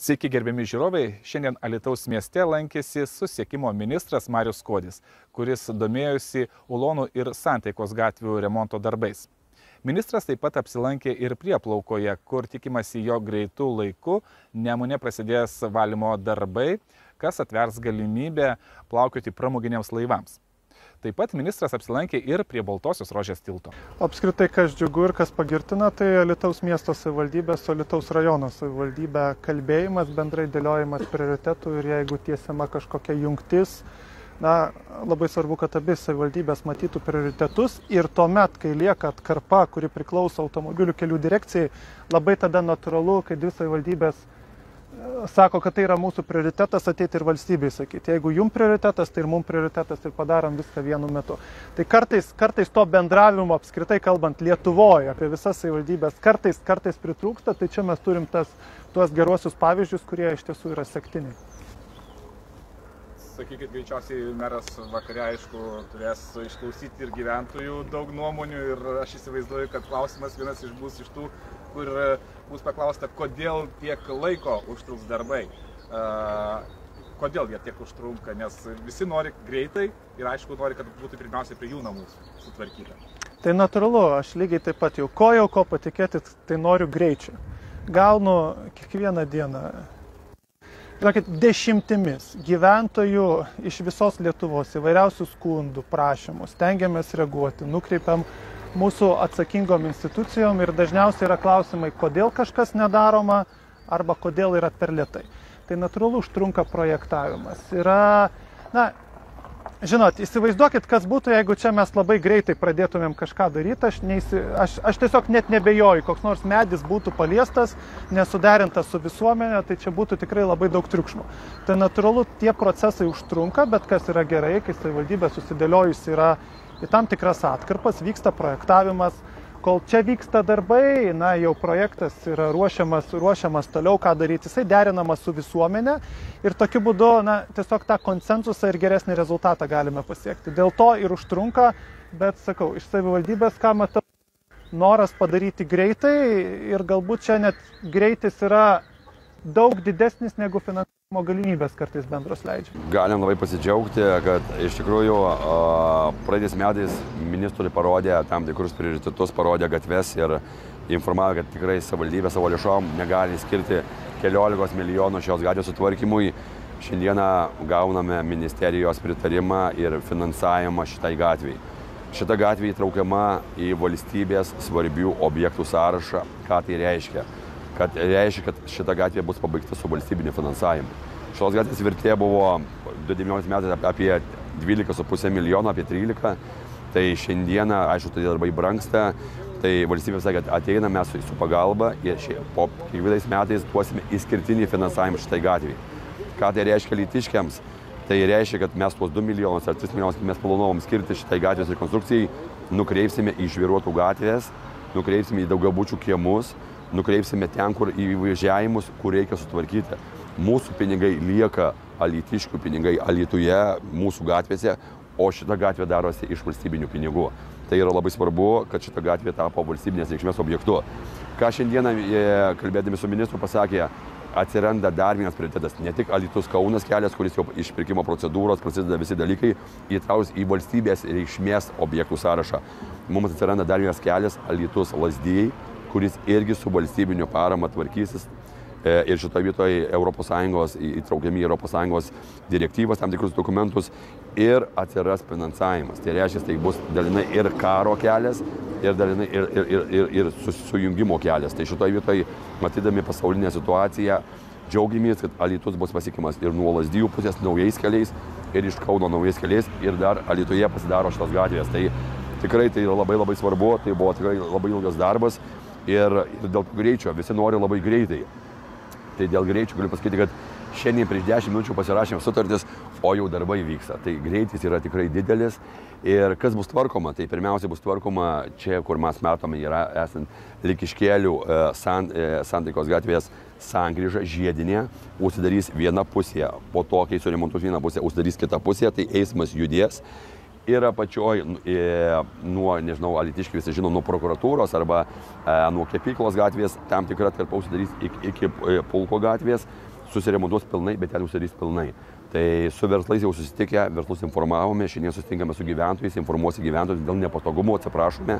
Sveiki gerbiami žiūrovai, šiandien Alitaus mieste lankėsi susiekimo ministras Marius Kodis, kuris domėjosi Ulonų ir Santaikos gatvių remonto darbais. Ministras taip pat apsilankė ir prieplaukoje, kur tikimasi jo greitų laikų Nemune prasidės valymo darbai, kas atvers galimybę plaukioti pramoginiams laivams. Taip pat ministras apsilankė ir prie Baltosios rožės tilto. Apskritai, kas džiugu ir kas pagirtina, tai Lietuvos miesto savivaldybė su Lietuvos rajono savivaldybė kalbėjimas, bendrai dėliojimas prioritetų ir jeigu tiesiama kažkokia jungtis, na, labai svarbu, kad abi savivaldybės matytų prioritetus ir tuomet, kai lieka atkarpa, kuri priklauso automobilių kelių direkcijai, labai tada natūralu, kai dvi savivaldybės sako, kad tai yra mūsų prioritetas ateiti ir valstybei sakyti. Jeigu jum prioritetas, tai ir mums prioritetas ir padarom viską vienu metu. Tai kartais, kartais to bendravimo apskritai kalbant Lietuvoje apie visas savivaldybės, kartais, kartais pritrūksta, tai čia mes turim tas, tuos geruosius pavyzdžius, kurie iš tiesų yra sektiniai. Sakykit, greičiausiai meras vakare, aišku, turės išklausyti ir gyventojų daug nuomonių ir aš įsivaizduoju, kad klausimas vienas iš bus iš tų, kur bus paklausta, kodėl tiek laiko užtruks darbai. Uh, kodėl jie tiek užtrunka, nes visi nori greitai ir aišku nori, kad būtų pirmiausia prie jų namų sutvarkyta. Tai natūralu, aš lygiai taip pat jau ko jau ko patikėti, tai noriu greičio. Gaunu kiekvieną dieną, žinokit, dešimtimis gyventojų iš visos Lietuvos įvairiausių skundų, prašymų, stengiamės reaguoti, nukreipiam mūsų atsakingom institucijom ir dažniausiai yra klausimai, kodėl kažkas nedaroma arba kodėl yra per lietai. Tai natūralu užtrunka projektavimas. Yra, na, žinot, įsivaizduokit, kas būtų, jeigu čia mes labai greitai pradėtumėm kažką daryti, aš, neįsi, aš, aš tiesiog net nebejoju, koks nors medis būtų paliestas, nesuderintas su visuomenė, tai čia būtų tikrai labai daug triukšmo. Tai natūralu, tie procesai užtrunka, bet kas yra gerai, kai savivaldybė susidėliojus yra į tam tikras atkarpas, vyksta projektavimas. Kol čia vyksta darbai, na, jau projektas yra ruošiamas, ruošiamas toliau, ką daryti, jisai derinamas su visuomenė ir tokiu būdu, na, tiesiog tą konsensusą ir geresnį rezultatą galime pasiekti. Dėl to ir užtrunka, bet sakau, iš savivaldybės, ką matau, noras padaryti greitai ir galbūt čia net greitis yra daug didesnis negu finansavimo galimybės kartais bendros leidžia. Galim labai pasidžiaugti, kad iš tikrųjų praeitais metais ministrui parodė tam tikrus prioritetus, parodė gatves ir informavo, kad tikrai savivaldybė savo lėšom negali skirti keliolikos milijonų šios gatvės sutvarkymui. Šiandieną gauname ministerijos pritarimą ir finansavimą šitai gatviai. Šita gatvė įtraukiama į valstybės svarbių objektų sąrašą. Ką tai reiškia? Kad reiškia, kad šita gatvė bus pabaigta su valstybiniu finansavimu. Šios gatvės vertė buvo 2019 metais apie 12,5 milijono, apie 13. Tai šiandieną, aišku, tai darbai brangsta, tai valstybė sakė, kad ateina mes su, su pagalba ir šie, po kiekvienais metais duosime įskirtinį finansavimą šitai gatviai. Ką tai reiškia lytiškiams? Tai reiškia, kad mes tuos 2 milijonus ar 3 milijonus, mes planuovom skirti šitai gatvės rekonstrukcijai, nukreipsime į žviruotų gatvės, nukreipsime į daugiabučių kiemus, nukreipsime ten, kur įvažiavimus, kur reikia sutvarkyti. Mūsų pinigai lieka alitiškių pinigai Alituje, mūsų gatvėse, o šita gatvė darosi iš valstybinių pinigų. Tai yra labai svarbu, kad šita gatvė tapo valstybinės reikšmės objektu. Ką šiandieną e, kalbėdami su ministru pasakė, atsiranda dar vienas prioritetas. Ne tik Alitus Kaunas kelias, kuris jau iš pirkimo procedūros prasideda visi dalykai, įtraus į valstybės reikšmės objektų sąrašą. Mums atsiranda dar vienas kelias Alitus Lasdijai, kuris irgi su valstybinio parama tvarkysis. E, ir šitoje vietoje ES įtraukiami ES direktyvas, tam tikrus dokumentus ir atsiras finansavimas. Tai reiškia, tai bus dalinai ir karo kelias, ir dalinai ir, ir, ir, ir, ir sujungimo kelias. Tai šitoje vietoje, matydami pasaulinę situaciją, džiaugiamės, kad Alitus bus pasiekiamas ir nuo Lasdijų pusės naujais keliais, ir iš Kauno naujais keliais, ir dar Alituje pasidaro šitos gatvės. Tai tikrai tai yra labai labai svarbu, tai buvo tikrai labai ilgas darbas ir, dėl greičio visi nori labai greitai. Tai dėl greičio galiu pasakyti, kad šiandien prieš 10 minučių pasirašėm sutartis, o jau darbai vyksta. Tai greitis yra tikrai didelis. Ir kas bus tvarkoma? Tai pirmiausia bus tvarkoma čia, kur mes matome, yra esant likiškėlių e, san, e, santaikos gatvės sankryža žiedinė, užsidarys viena pusė, po to, kai suremontuos vieną pusę, užsidarys kita pusė, tai eismas judės ir apačioj nuo, nežinau, alitiškai visi žino, nuo prokuratūros arba e, nuo kepyklos gatvės, tam tikra atkarpa užsidarys iki, iki pulko gatvės, susiremontuos pilnai, bet ten užsidarys pilnai. Tai su verslais jau susitikę, verslus informavome, šiandien susitinkame su gyventojais, informuosi gyventojus dėl nepatogumo, atsiprašome,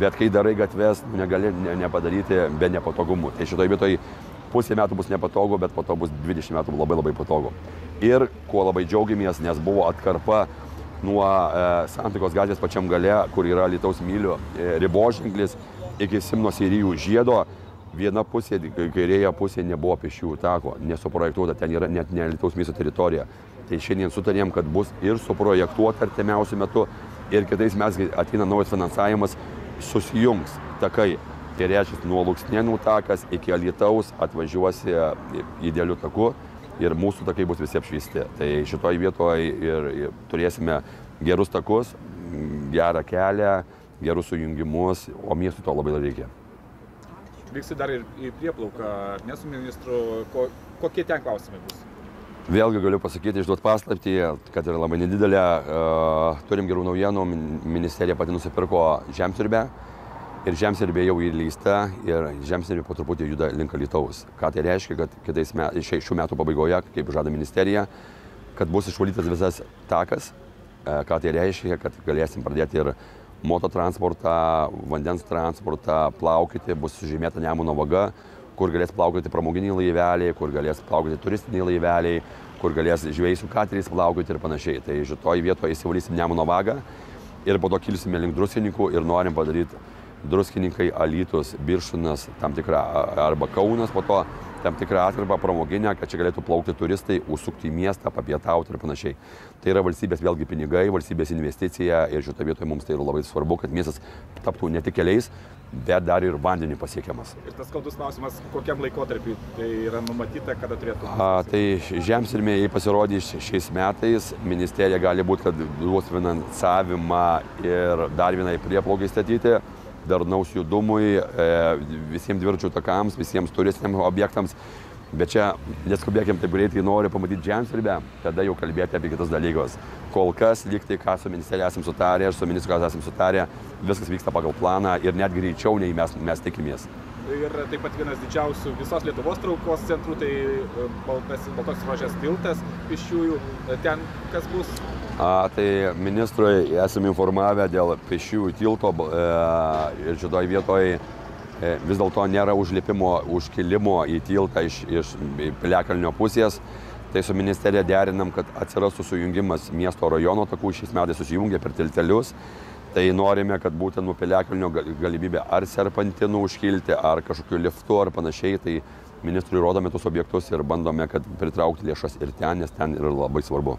bet kai darai gatves, negali ne, nepadaryti be nepatogumų. Tai šitoje vietoje pusė metų bus nepatogu, bet po to bus 20 metų labai labai patogu. Ir kuo labai džiaugiamės, nes buvo atkarpa nuo e, Santikos gatvės pačiam gale, kur yra Lietuvos mylių e, riboženklis, iki Simno Sirijų žiedo. Viena pusė, kairėje pusė nebuvo pešiųjų tako, nesuprojektuota, ten yra net ne Lietuvos miesto teritorija. Tai šiandien sutarėm, kad bus ir suprojektuota artimiausiu metu ir kitais metais ateina naujas finansavimas, susijungs takai. Tai reiškia, nuo Luksnienų takas iki Alitaus atvažiuosi idealiu taku ir mūsų takai bus visi apšviesti. Tai šitoje vietoje ir, ir turėsime gerus takus, gerą kelią, gerus sujungimus, o miestui to labai reikia. Vyksi dar ir į prieplauką, ne su ministru, ko, kokie ten klausimai bus? Vėlgi galiu pasakyti, išduot paslaptį, kad yra labai nedidelė. Uh, turim gerų naujienų, ministerija pati nusipirko žemsirbę, ir žemsirbė jau įleista ir žemsirbė po truputį juda link Lietuvos. Ką tai reiškia, kad kitais metais, šių metų pabaigoje, kaip žada ministerija, kad bus išvalytas visas takas, e, ką tai reiškia, kad galėsim pradėti ir mototransportą, vandens transportą, plaukyti, bus sužymėta Nemuno vaga, kur galės plaukoti pramoginiai laiveliai, kur galės plaukoti turistiniai laiveliai, kur galės žvėjai su kateriais plaukoti ir panašiai. Tai šitoje vietoje įsivalysim Nemuno vagą ir po to kilsime link druskininkų ir norim padaryti druskininkai, Alytus, Biršunas, tam tikrą, arba Kaunas po to, tam tikrą atkarpą pramoginę, kad čia galėtų plaukti turistai, užsukti į miestą, papietauti ir panašiai. Tai yra valstybės vėlgi pinigai, valstybės investicija ir šitoje vietoje mums tai yra labai svarbu, kad miestas taptų ne tik keliais, bet dar ir vandenį pasiekiamas. Ir tas skaudus klausimas, kokiam laikotarpiu tai yra numatyta, kada turėtų būti? A, tai žemsirmėjai pasirodys šiais metais, ministerija gali būti, kad duos finansavimą ir dar vienai prieplaugai statyti darnaus judumui, e, visiems dviračių takams, visiems turistiniams objektams. Bet čia neskubėkim taip greitai, noriu pamatyti žemsirbę, tada jau kalbėti apie kitus dalykus. Kol kas, liktai, ką su ministerija esame sutarę ir su ministru esame sutarę, viskas vyksta pagal planą ir net greičiau, nei mes, mes tikimės ir taip pat vienas didžiausių visos Lietuvos traukos centrų, tai e, Baltos rožės tiltas pešiųjų. E, ten kas bus? A, tai ministrui esame informavę dėl pešiųjų tilto e, ir šitoje vietoje vis dėlto nėra užlipimo, užkilimo į tiltą iš, iš Piliakalnio pusės. Tai su ministerija derinam, kad atsirastų sujungimas miesto rajono takų, šiais metais susijungia per tiltelius Tai norime, kad būtent nuo Piliakalnio galimybė ar serpantinų užkilti, ar kažkokiu liftu ar panašiai. Tai ministrui rodome tos objektus ir bandome, kad pritraukti lėšas ir ten, nes ten yra labai svarbu.